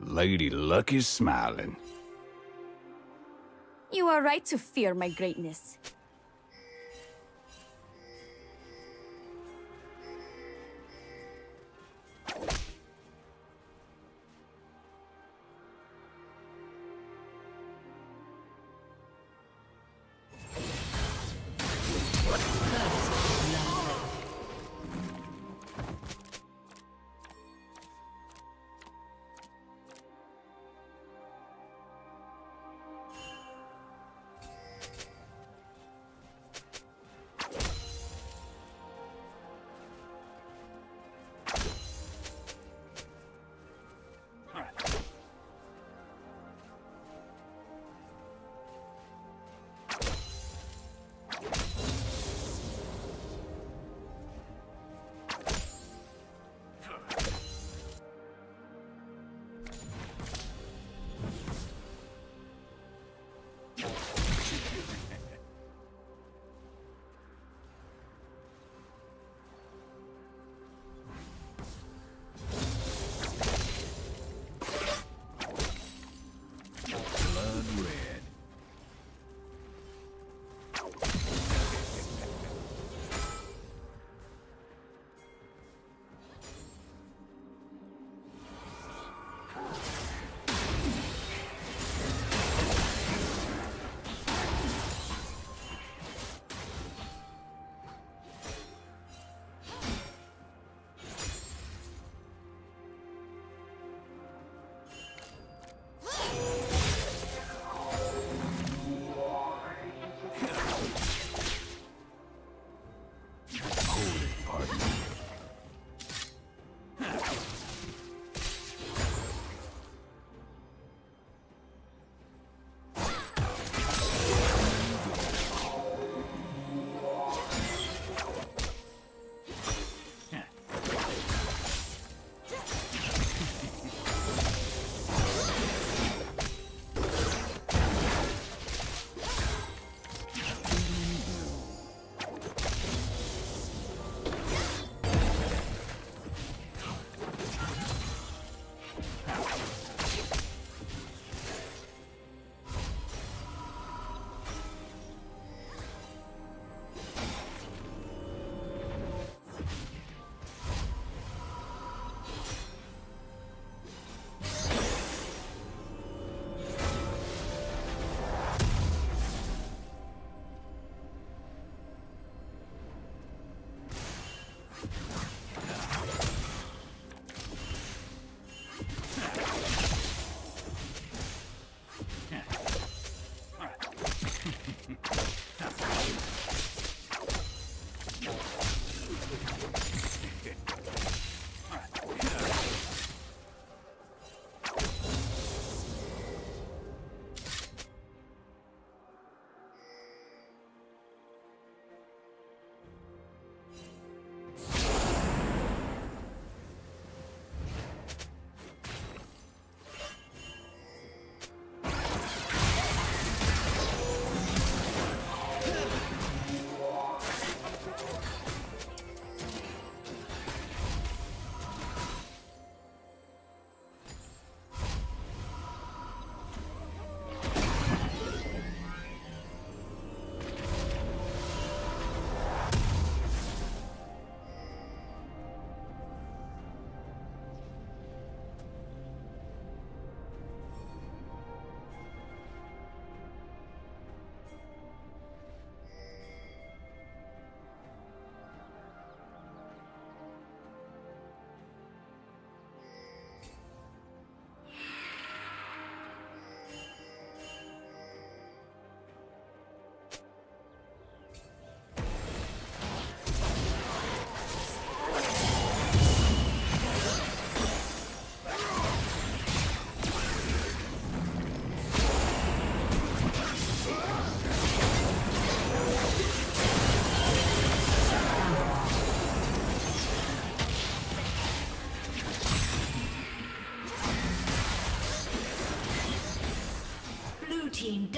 Lady Luck is smiling. You are right to fear my greatness.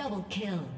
Double kill.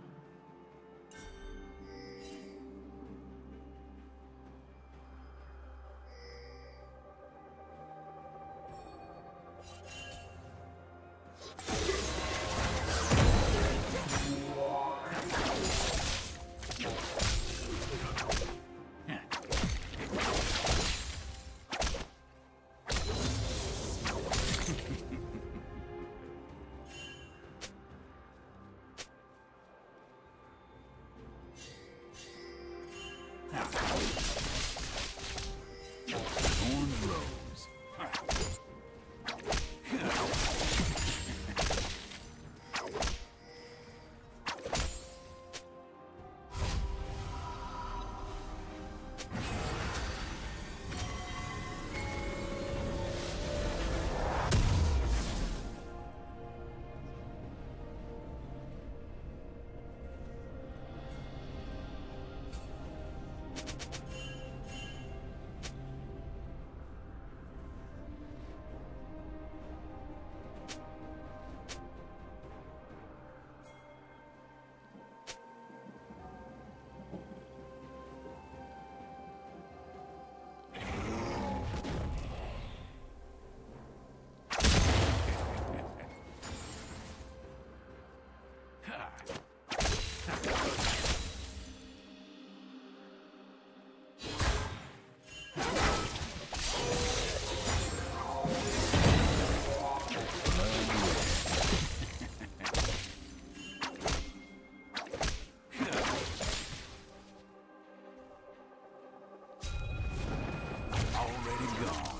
go.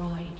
Destroyed.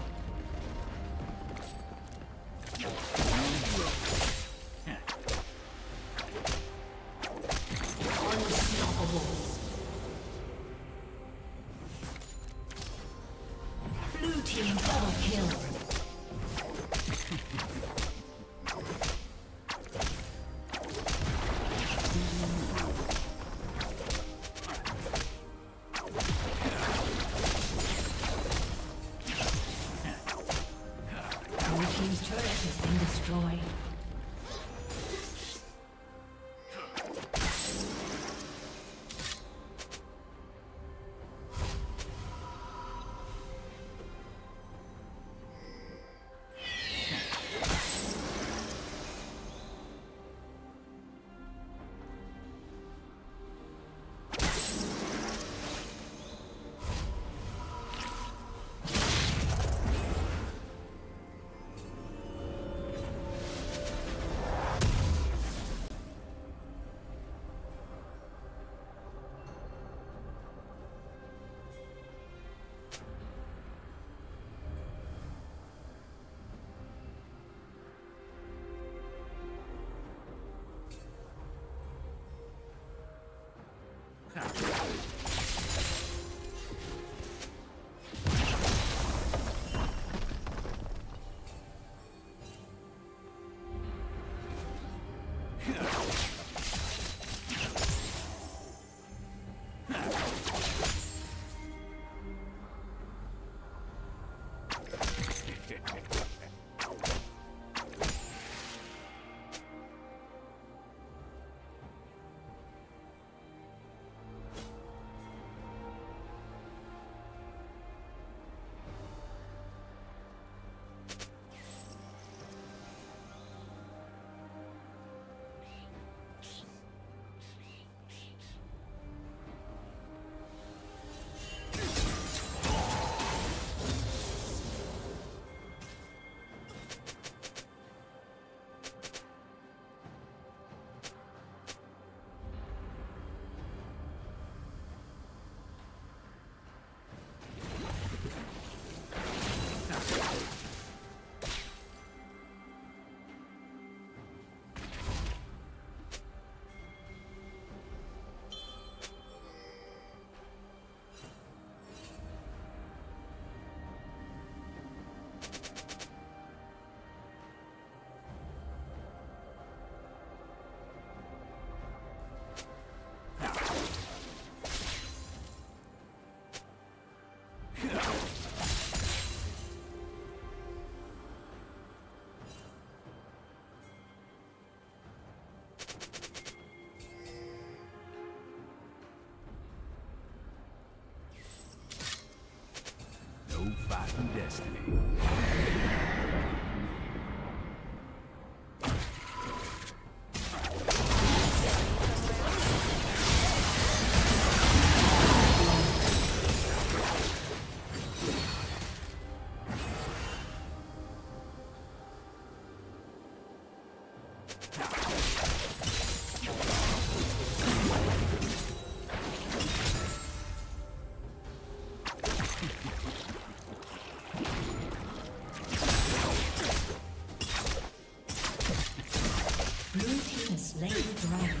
Fighting destiny. Slay the dragon.